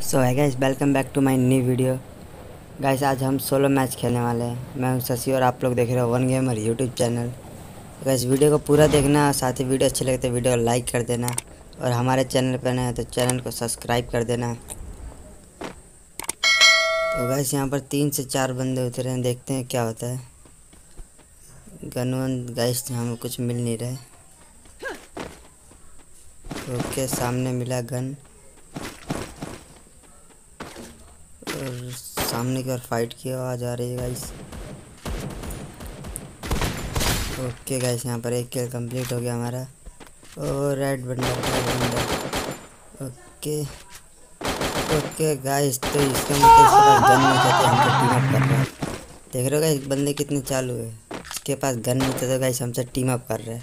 सो है guys welcome back to my new video guys आज हम सोलो मैच खेलने वाले हैं। मैं हूँ शशि और आप लोग देख रहे हो one gamer YouTube channel guys video को पूरा देखना और साथ ही वीडियो अच्छी लगे तो वीडियो को लाइक कर देना। और हमारे चैनल पर नए तो चैनल को सब्सक्राइब कर देना। तो गाइस यहाँ पर तीन से चार बंदे उतरे हैं, देखते हैं क्या होता है। गन वन गाइस हमें कुछ मिल नहीं रहा। ओके, सामने मिला गन। और सामने की ओर फाइट की आवाज़ आ रही है गाइस ओके गाइस यहाँ पर एक किल कंप्लीट हो गया हमारा. और red bundle red okay okay guys तो इसका मतलब नहीं तो टीम अप कर रहा है. देख रहे हो गाइस बंदे कितने चालू है. इसके पास गन नहीं था तो गाइस हमसे टीम अप कर रहा है.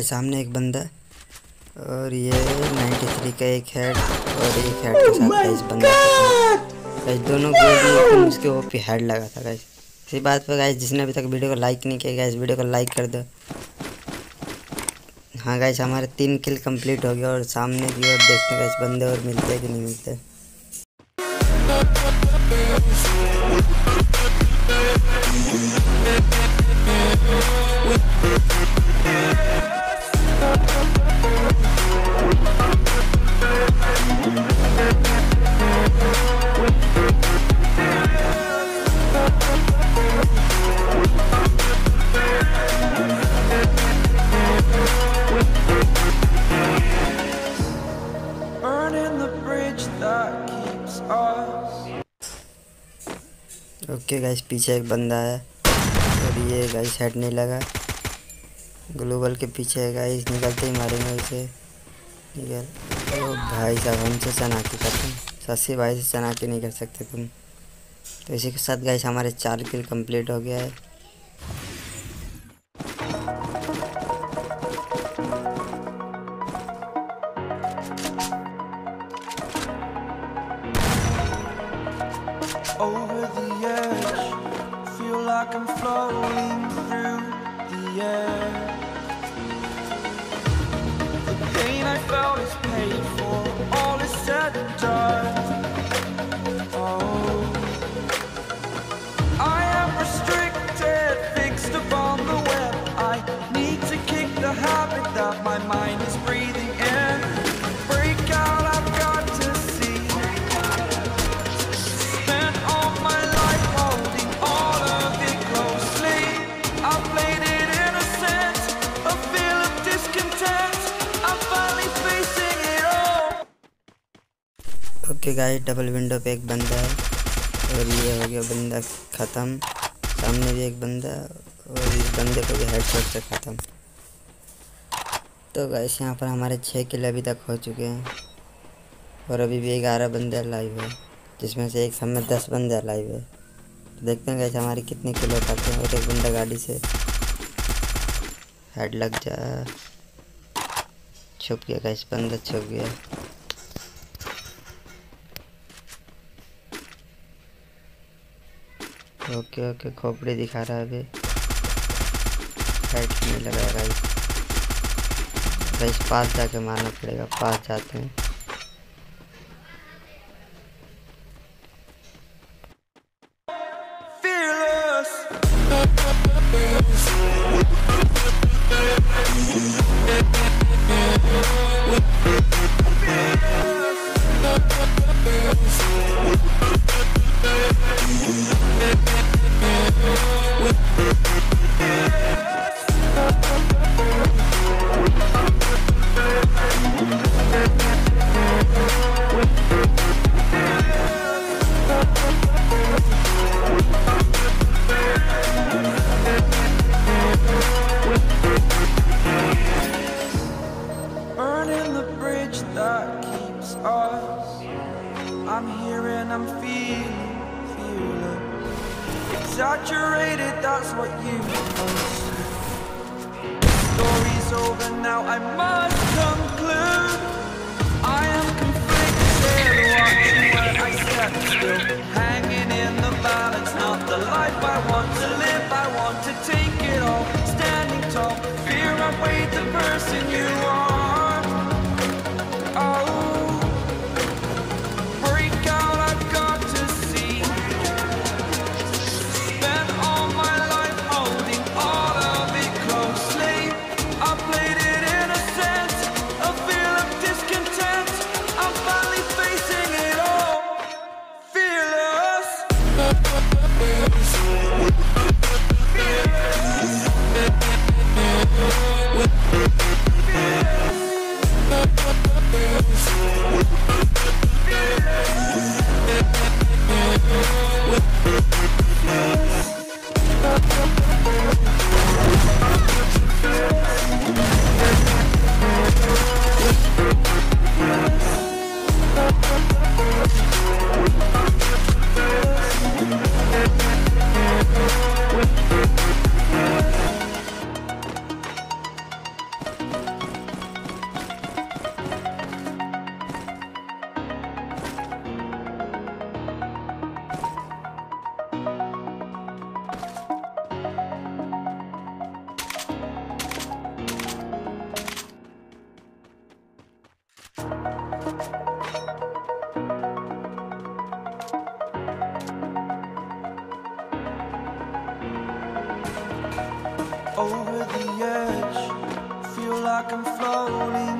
भाई सामने एक बंदा और ये 93 का एक हेड और एक हेड के साथ गाइस बंदा गाइस दोनों को भी उसके वो पे हेड लगा था गाइस इसी बात पर गाइस जिसने अभी तक वीडियो को लाइक नहीं किया गाइस वीडियो को लाइक कर दो। हाँ गाइस हमारे तीन किल कंप्लीट हो गया और सामने की ओर देखते हैं गाइस बंदे और मिलते हैं कि नहीं मिलते। ओके गैस पीछे एक बंदा है। और ये गैस हेड नहीं लगा। ग्लोबल के पीछे है गाइस निकलते ही मारेंगे इसे। निकल ओ भाई साहब, हमसे चना करते हैं। सस्सी भाई से चना के नहीं कर सकते तुम। तो इसी के साथ गाइस हमारे चार किल कंप्लीट हो गया है। Don't. गाइस, डबल विंडो पे एक बंदा है और ये हो गया बंदा ख़त्म। सामने भी एक बंदा और इस बंदे को भी हेडशॉट से ख़त्म। तो गाइस, यहाँ पर हमारे छः किल अभी तक हो चुके हैं और अभी भी ग्यारह बंदे लाइव है, जिसमें से एक समय दस बंदे लाइव है। तो देखते हैं गाइस, हमारी कितने किलो पाते हैं। और एक बंदा गाड़ी से हेड लग जा, छुप गया। गाइस, बंदा छुप गया। ओके ओके, खोपड़ी दिखा रहा है अभी। हेड नहीं गाइस गाइस पास जाके मारना पड़ेगा, पास जाते हैं। Exaggerated, that's what you Story's over now, I must conclude. I am conflicted, watching where I step still, hanging in the balance. Not the life I want to live, I want to take it all. Standing tall, fear I weighed the person you are. Like I'm floating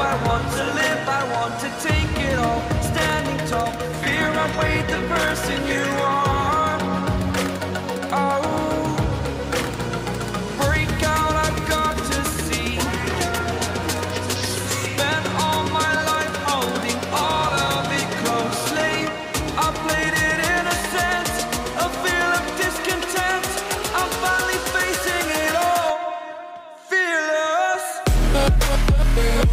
I want to We'll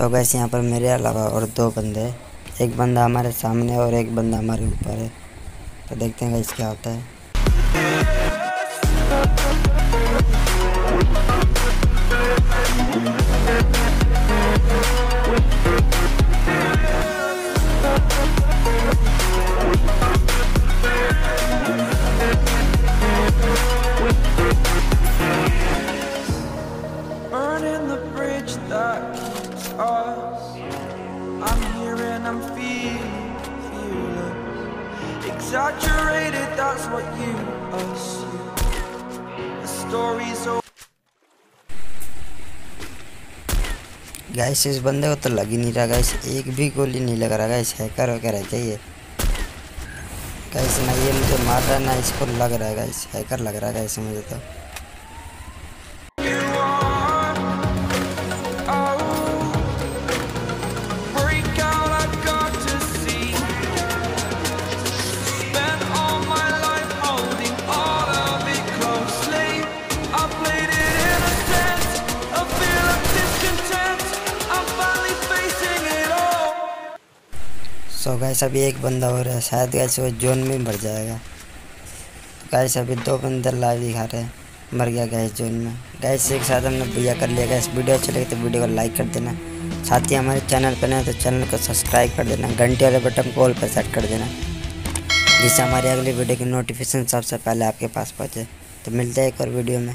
So guys यहाँ पर मेरे अलावा और दो बंदे एक बंदा हमारे सामने और एक बंदा हमारे ऊपर है। तो देखते हैं गैस क्या होता है। गैस इस बंदे को तो लग ही नहीं रहा गैस एक भी गोली नहीं लग रहा गैस हैकर वगैरह चाहिए गैस ना ये मुझे मार रहा है, ना इसको लग रहा है गैस हैकर लग रहा है गैस मुझे तो। सो गैस अभी एक बंदा हो रहा है। शायद गैस वो जोन में भर जाएगा। गैस अभी दो बंदे लाइव दिखा रहे हैं। मर गया गैस जोन में। गैस एक साथ हमने भैया कर लिया। गैस वीडियो अच्छी लगी तो वीडियो को लाइक कर देना। साथ ही हमारे चैनल पर नए तो चैनल को सब्सक्राइब कर देना। घंटे वाले बटन को ऑल पर सेट कर देना, जिससे हमारी अगली वीडियो की नोटिफिकेशन सबसे पहले आपके पास पहुँचे। तो मिलते हैं एक और वीडियो में।